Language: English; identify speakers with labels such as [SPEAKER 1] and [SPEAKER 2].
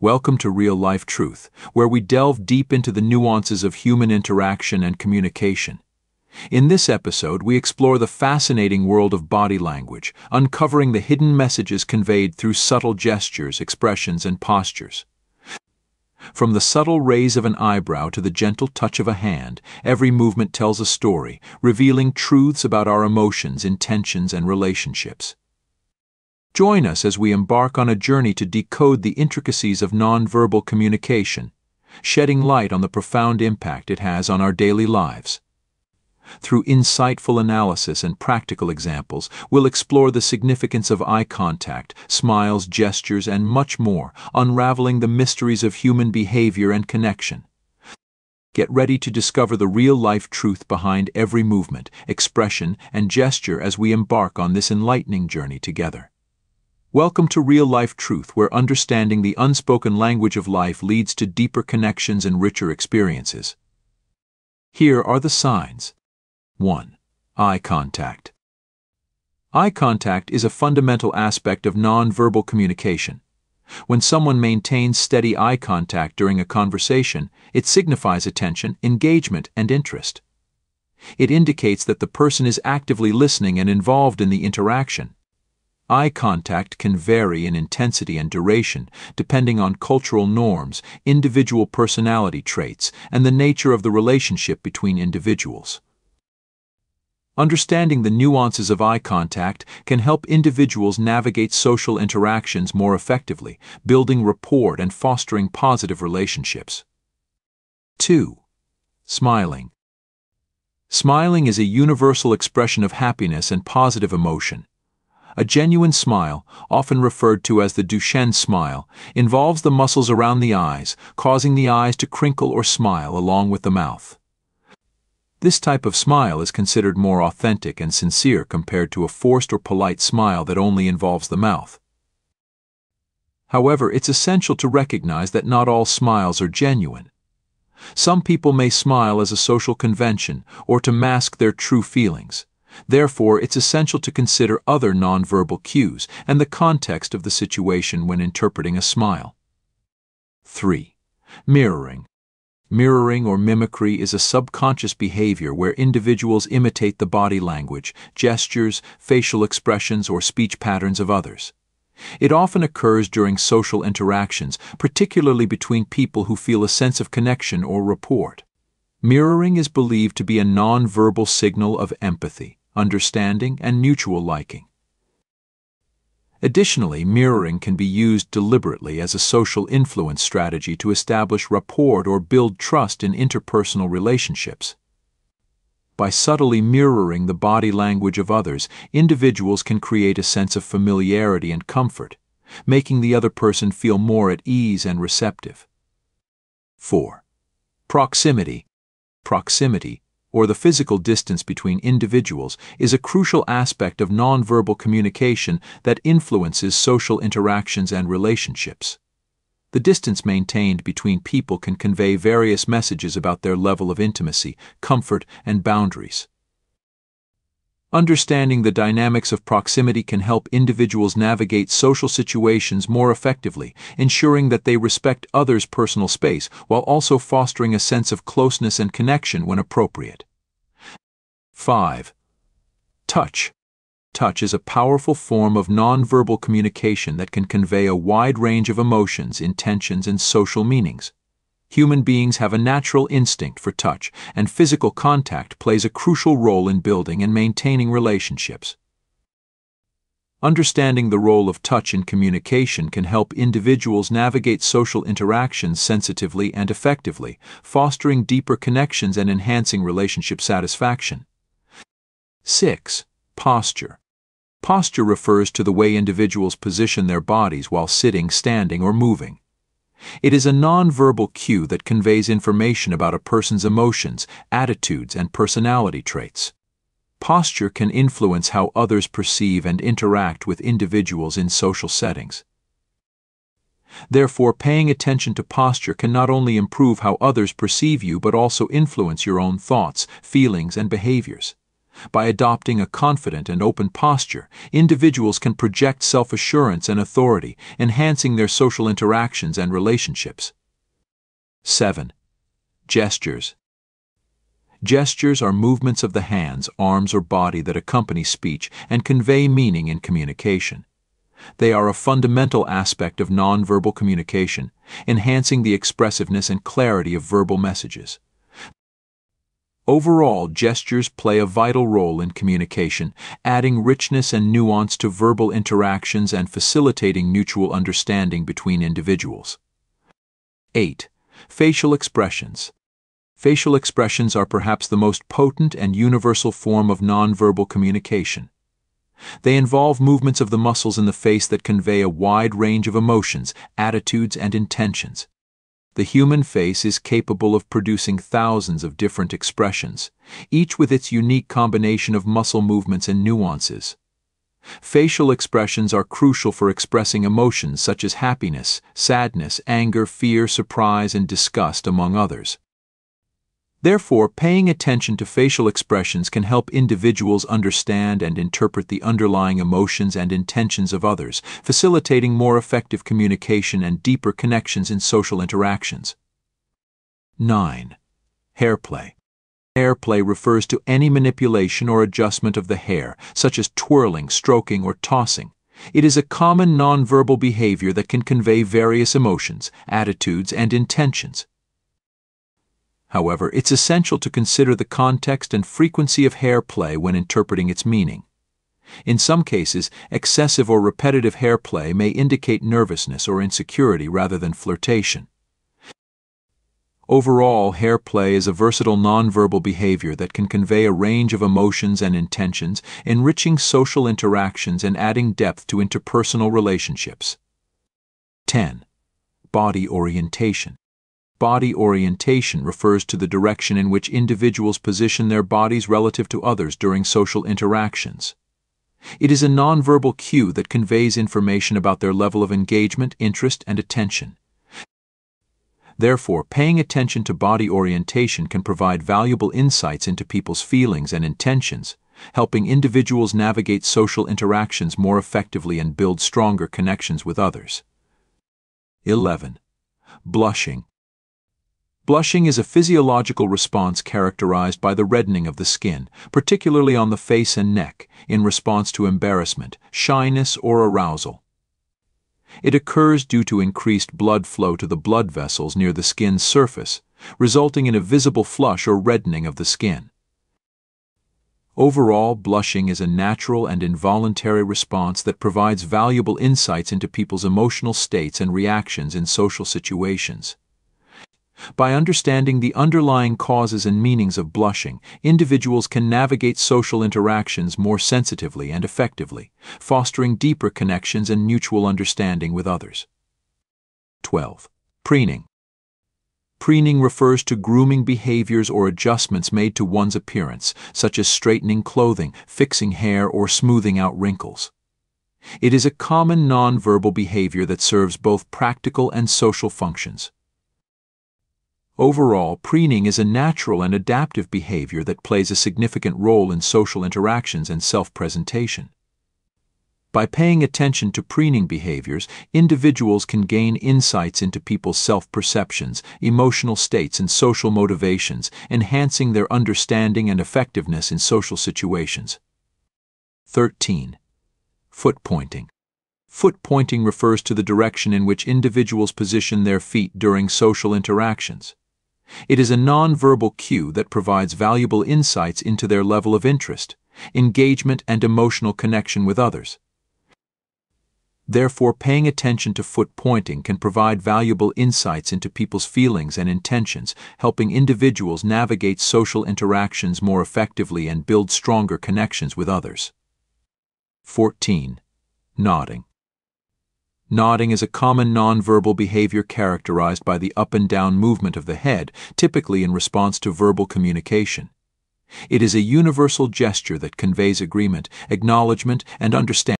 [SPEAKER 1] Welcome to Real Life Truth, where we delve deep into the nuances of human interaction and communication. In this episode, we explore the fascinating world of body language, uncovering the hidden messages conveyed through subtle gestures, expressions, and postures. From the subtle raise of an eyebrow to the gentle touch of a hand, every movement tells a story, revealing truths about our emotions, intentions, and relationships. Join us as we embark on a journey to decode the intricacies of nonverbal communication, shedding light on the profound impact it has on our daily lives. Through insightful analysis and practical examples, we'll explore the significance of eye contact, smiles, gestures, and much more, unraveling the mysteries of human behavior and connection. Get ready to discover the real life truth behind every movement, expression, and gesture as we embark on this enlightening journey together. Welcome to Real Life Truth, where understanding the unspoken language of life leads to deeper connections and richer experiences. Here are the signs. 1. Eye contact. Eye contact is a fundamental aspect of nonverbal communication. When someone maintains steady eye contact during a conversation, it signifies attention, engagement, and interest. It indicates that the person is actively listening and involved in the interaction. Eye contact can vary in intensity and duration depending on cultural norms, individual personality traits, and the nature of the relationship between individuals. Understanding the nuances of eye contact can help individuals navigate social interactions more effectively, building rapport and fostering positive relationships. 2. Smiling. Smiling is a universal expression of happiness and positive emotion. A genuine smile, often referred to as the Duchenne smile, involves the muscles around the eyes, causing the eyes to crinkle or smile along with the mouth. This type of smile is considered more authentic and sincere compared to a forced or polite smile that only involves the mouth. However, it's essential to recognize that not all smiles are genuine. Some people may smile as a social convention or to mask their true feelings. Therefore, it's essential to consider other nonverbal cues and the context of the situation when interpreting a smile. 3. Mirroring. Mirroring or mimicry is a subconscious behavior where individuals imitate the body language, gestures, facial expressions, or speech patterns of others. It often occurs during social interactions, particularly between people who feel a sense of connection or rapport. Mirroring is believed to be a nonverbal signal of empathy understanding, and mutual liking. Additionally, mirroring can be used deliberately as a social influence strategy to establish rapport or build trust in interpersonal relationships. By subtly mirroring the body language of others, individuals can create a sense of familiarity and comfort, making the other person feel more at ease and receptive. 4. Proximity. Proximity or the physical distance between individuals, is a crucial aspect of nonverbal communication that influences social interactions and relationships. The distance maintained between people can convey various messages about their level of intimacy, comfort, and boundaries. Understanding the dynamics of proximity can help individuals navigate social situations more effectively, ensuring that they respect others' personal space while also fostering a sense of closeness and connection when appropriate. 5. Touch. Touch is a powerful form of nonverbal communication that can convey a wide range of emotions, intentions, and social meanings. Human beings have a natural instinct for touch, and physical contact plays a crucial role in building and maintaining relationships. Understanding the role of touch in communication can help individuals navigate social interactions sensitively and effectively, fostering deeper connections and enhancing relationship satisfaction. 6. Posture. Posture refers to the way individuals position their bodies while sitting, standing, or moving. It is a nonverbal cue that conveys information about a person's emotions, attitudes, and personality traits. Posture can influence how others perceive and interact with individuals in social settings. Therefore, paying attention to posture can not only improve how others perceive you but also influence your own thoughts, feelings, and behaviors. By adopting a confident and open posture, individuals can project self assurance and authority, enhancing their social interactions and relationships. 7. Gestures. Gestures are movements of the hands, arms, or body that accompany speech and convey meaning in communication. They are a fundamental aspect of nonverbal communication, enhancing the expressiveness and clarity of verbal messages. Overall, gestures play a vital role in communication, adding richness and nuance to verbal interactions and facilitating mutual understanding between individuals. 8. Facial expressions. Facial expressions are perhaps the most potent and universal form of nonverbal communication. They involve movements of the muscles in the face that convey a wide range of emotions, attitudes, and intentions. The human face is capable of producing thousands of different expressions, each with its unique combination of muscle movements and nuances. Facial expressions are crucial for expressing emotions such as happiness, sadness, anger, fear, surprise, and disgust, among others. Therefore, paying attention to facial expressions can help individuals understand and interpret the underlying emotions and intentions of others, facilitating more effective communication and deeper connections in social interactions. 9. Hair play. Hair play refers to any manipulation or adjustment of the hair, such as twirling, stroking, or tossing. It is a common nonverbal behavior that can convey various emotions, attitudes, and intentions. However, it's essential to consider the context and frequency of hair play when interpreting its meaning. In some cases, excessive or repetitive hair play may indicate nervousness or insecurity rather than flirtation. Overall, hair play is a versatile nonverbal behavior that can convey a range of emotions and intentions, enriching social interactions and adding depth to interpersonal relationships. 10. Body orientation. Body orientation refers to the direction in which individuals position their bodies relative to others during social interactions. It is a nonverbal cue that conveys information about their level of engagement, interest, and attention. Therefore, paying attention to body orientation can provide valuable insights into people's feelings and intentions, helping individuals navigate social interactions more effectively and build stronger connections with others. 11. Blushing. Blushing is a physiological response characterized by the reddening of the skin, particularly on the face and neck, in response to embarrassment, shyness, or arousal. It occurs due to increased blood flow to the blood vessels near the skin's surface, resulting in a visible flush or reddening of the skin. Overall, blushing is a natural and involuntary response that provides valuable insights into people's emotional states and reactions in social situations. By understanding the underlying causes and meanings of blushing, individuals can navigate social interactions more sensitively and effectively, fostering deeper connections and mutual understanding with others. 12. Preening. Preening refers to grooming behaviors or adjustments made to one's appearance, such as straightening clothing, fixing hair, or smoothing out wrinkles. It is a common nonverbal behavior that serves both practical and social functions. Overall, preening is a natural and adaptive behavior that plays a significant role in social interactions and self-presentation. By paying attention to preening behaviors, individuals can gain insights into people's self-perceptions, emotional states, and social motivations, enhancing their understanding and effectiveness in social situations. 13. Foot pointing. Foot pointing refers to the direction in which individuals position their feet during social interactions. It is a nonverbal cue that provides valuable insights into their level of interest, engagement, and emotional connection with others. Therefore, paying attention to foot pointing can provide valuable insights into people's feelings and intentions, helping individuals navigate social interactions more effectively and build stronger connections with others. 14. Nodding. Nodding is a common nonverbal behavior characterized by the up and down movement of the head, typically in response to verbal communication. It is a universal gesture that conveys agreement, acknowledgement, and understanding.